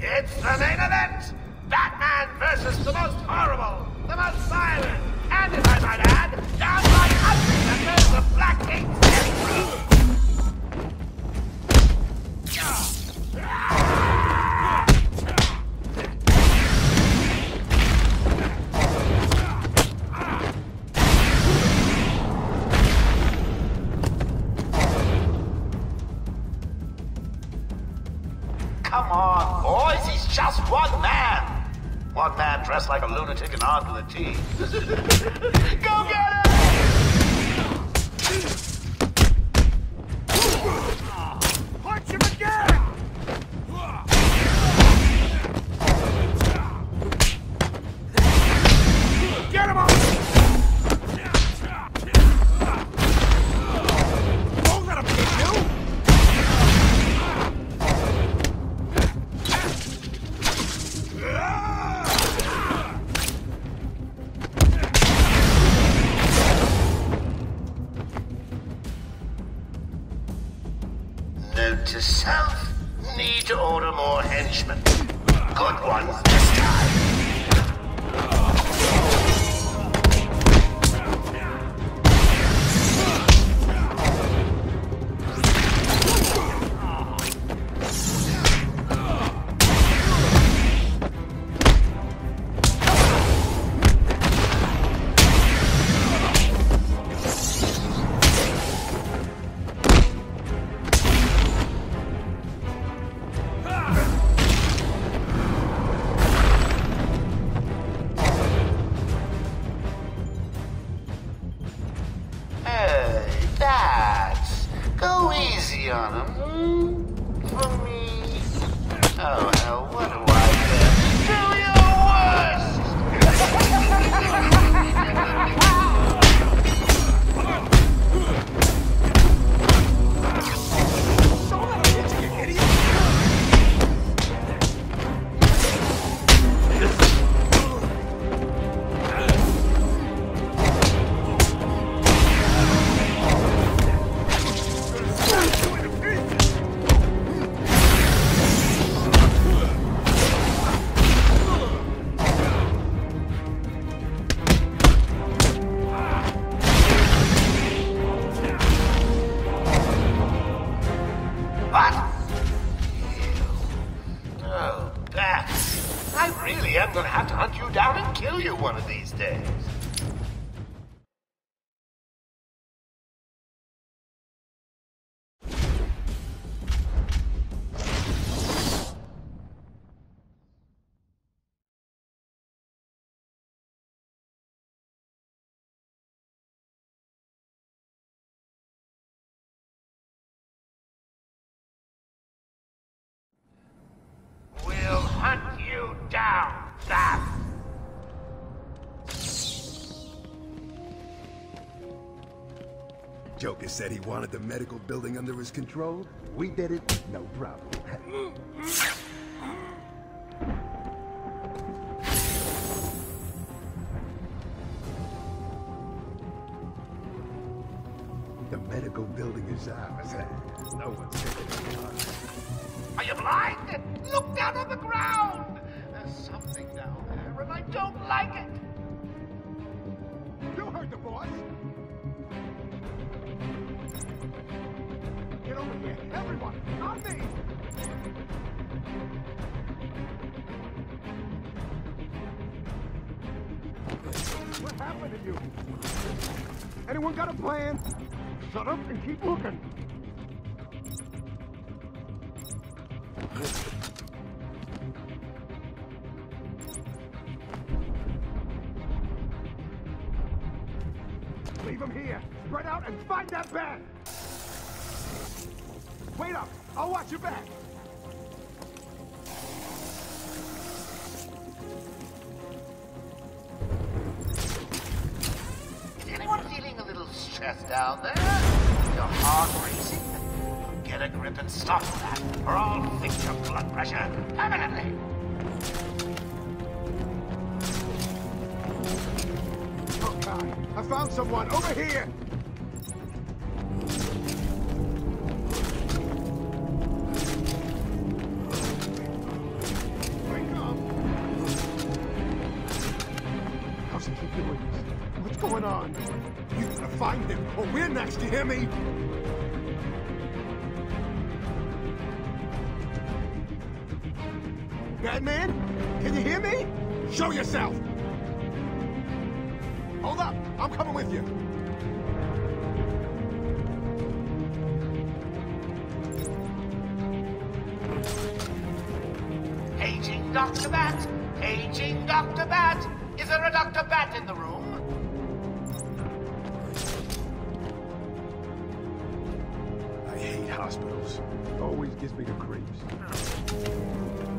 It's the main event! Batman versus the most horrible, the most silent, and if I might add, downright ugly members of Blackgate's dressed like a lunatic and armed with a T. Go get him! Joker said he wanted the medical building under his control. We did it, no problem. the medical building is ours. No one's taking it from. Are you blind? Look down on the ground. There's something down there, and I don't like it. You heard the boss! Everyone! On me! What happened to you? Anyone got a plan? Shut up and keep looking! Stressed down there? Your heart racing? Get a grip and stop that, or I'll fix your blood pressure permanently. Oh, God. I found someone! Over here! Do you hear me? Batman? Can you hear me? Show yourself! Hold up! I'm coming with you! Aging Dr. Bat! Aging Dr. Bat! Is there a Dr. Bat in the room? hospitals. Always gives me the creeps.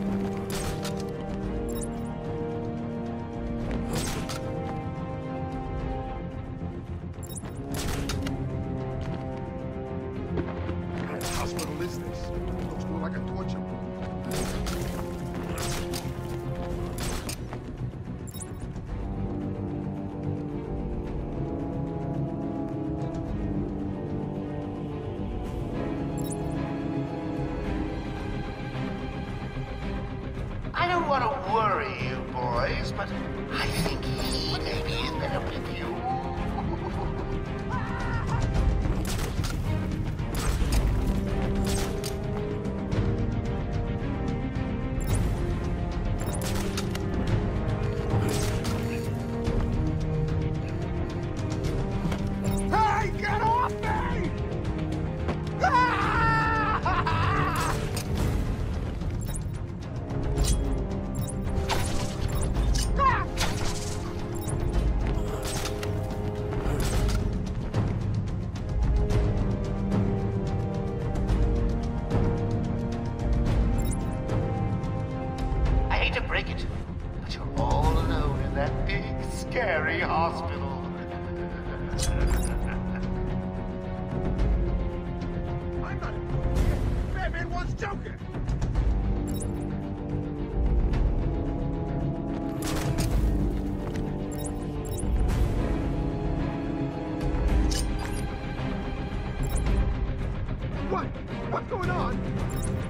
on.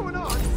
going on?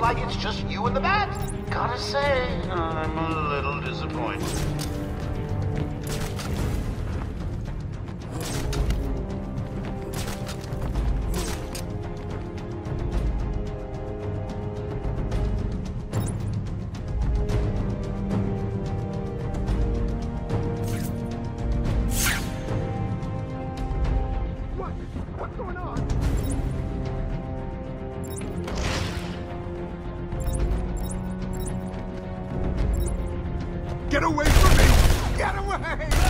like it's just Get away from me! Get away!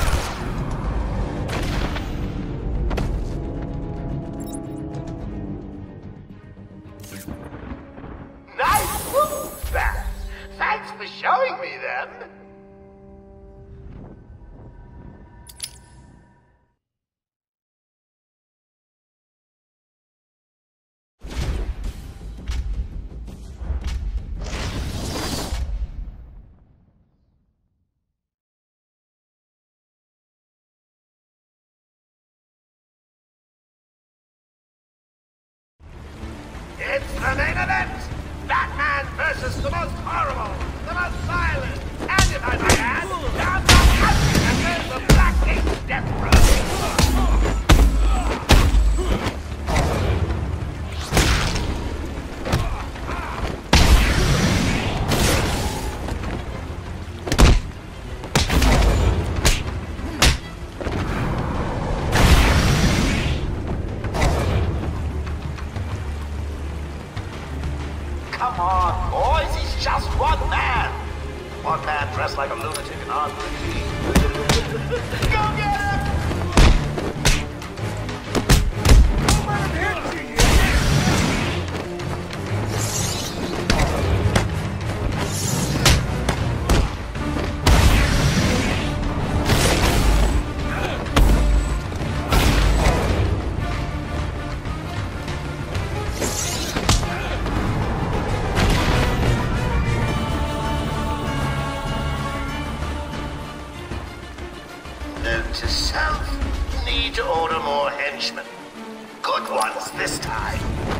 need to order more henchmen. Good ones this time.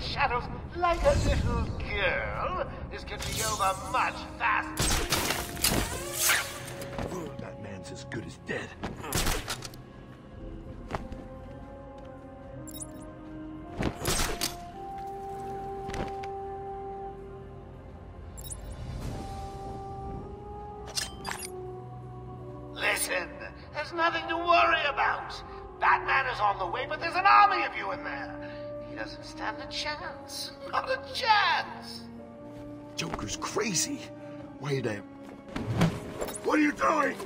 the shadows like a little girl. This could be over much faster. That man's as good as dead. chance. Not a chance. Joker's crazy. Wait a... What are you doing?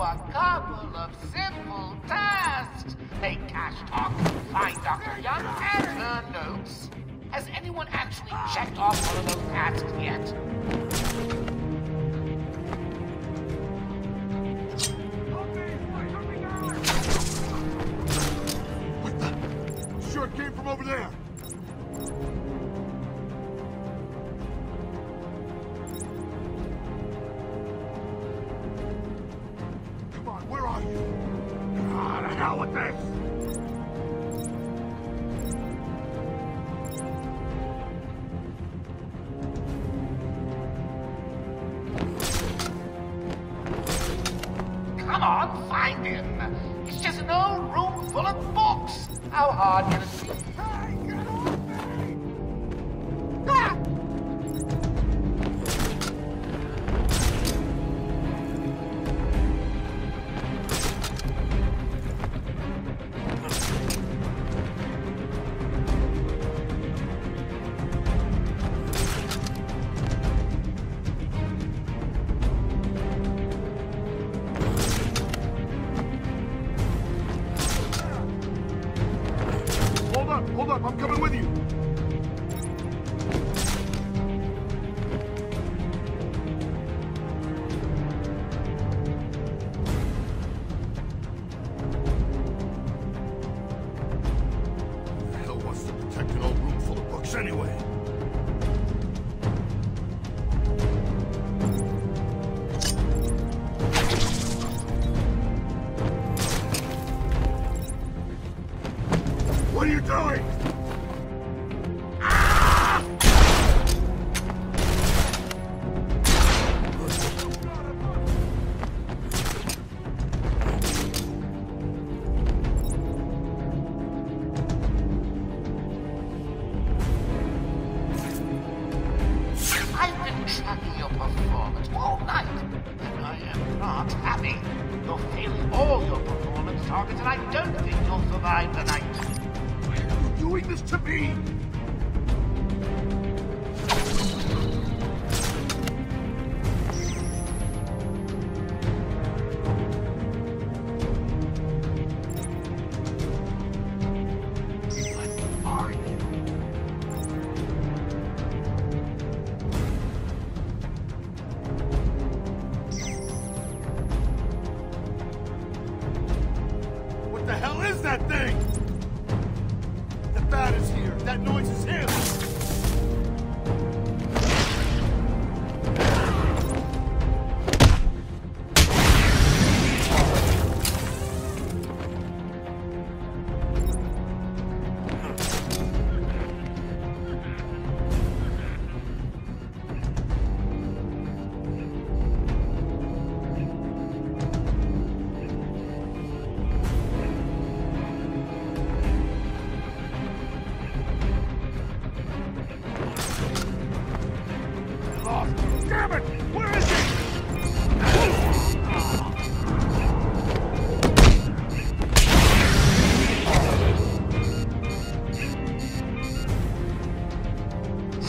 a couple of simple tasks. Make cash talk, find Dr. Young, and learn notes. Has anyone actually checked off one of those tasks yet? Come on, find him. It's just an old room full of books. How hard can it be? away.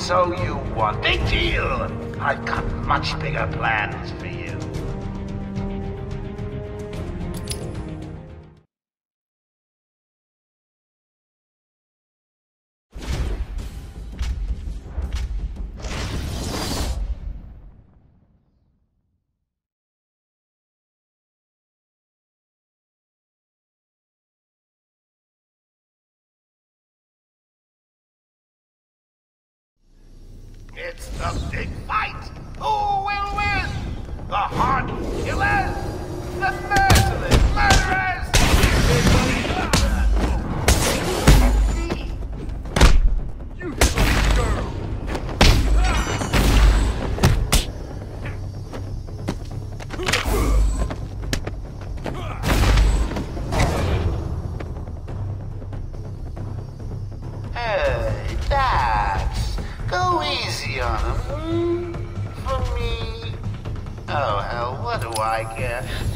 So you want... Big deal! I've got much bigger plans for I guess.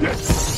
Yes!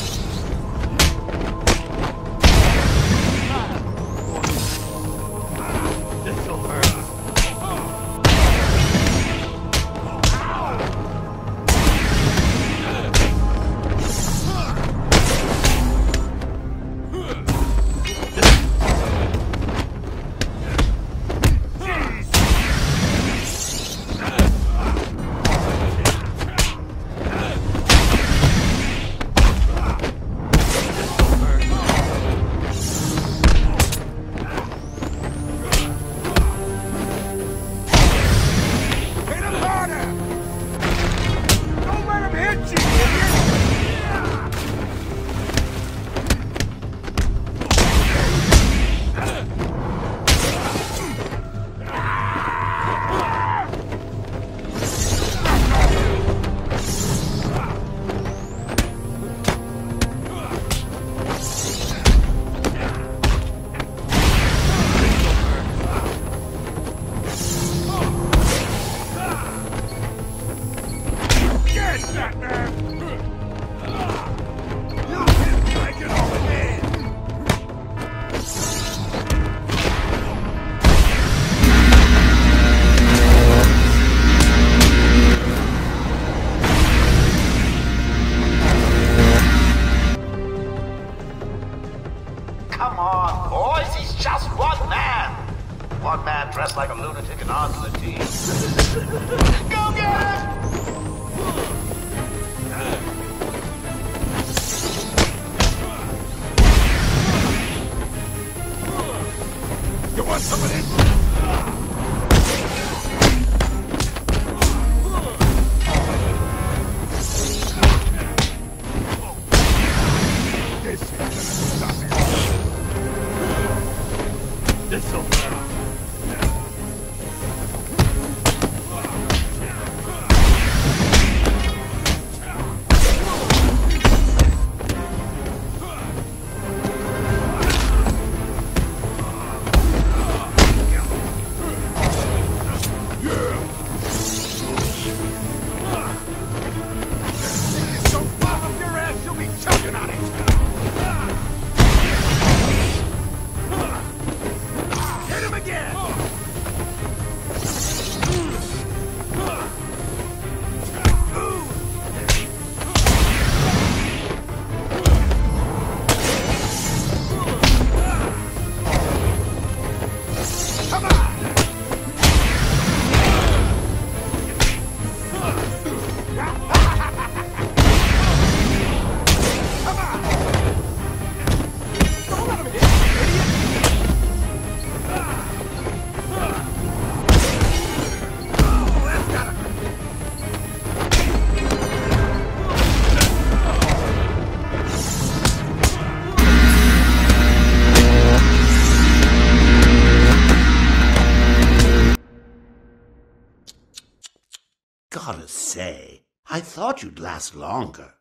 thought you'd last longer.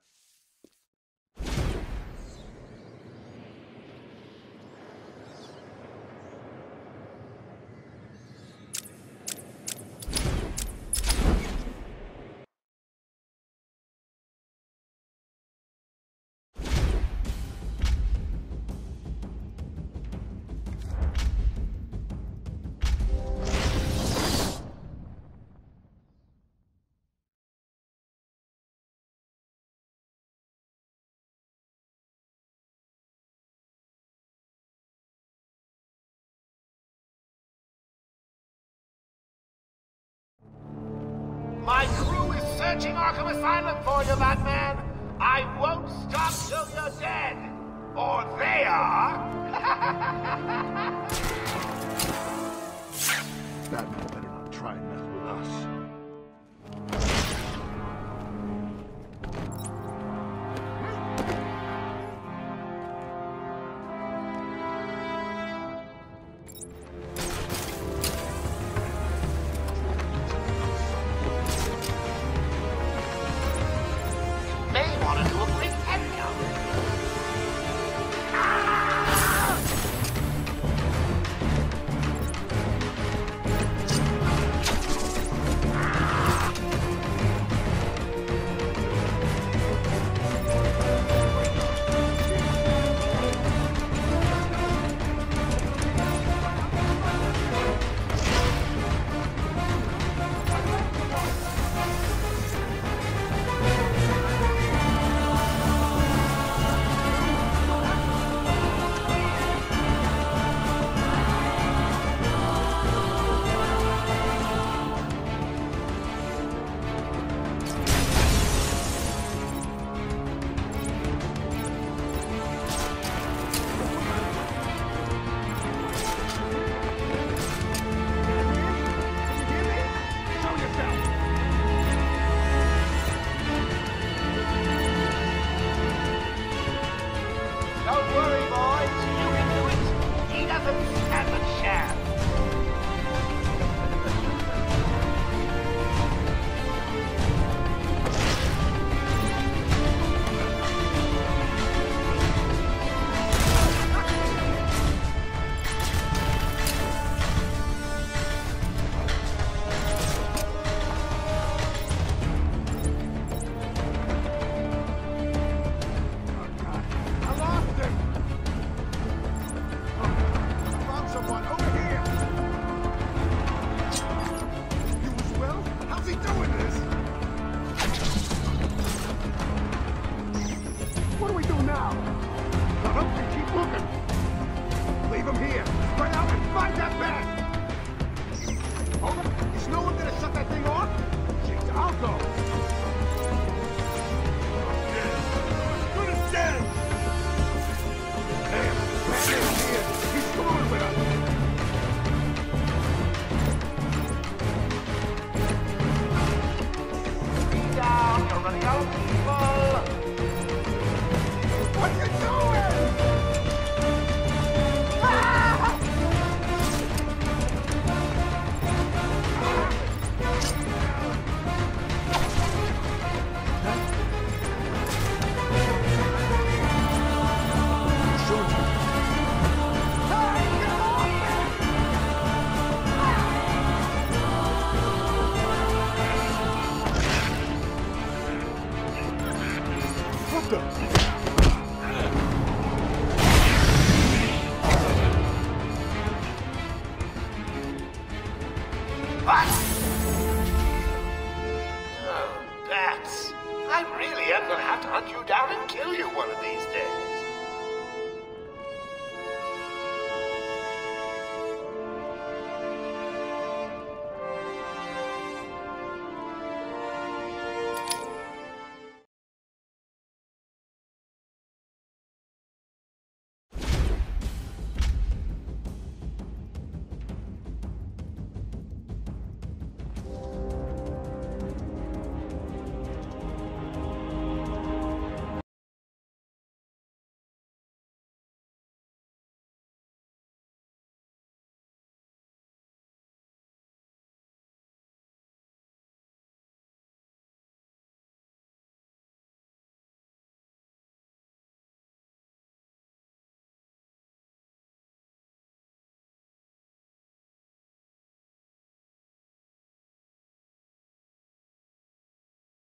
My crew is searching Arkham Asylum for you, Batman. I won't stop till you're dead. Or they are. Batman. happens. hunt you down and kill you one of these days.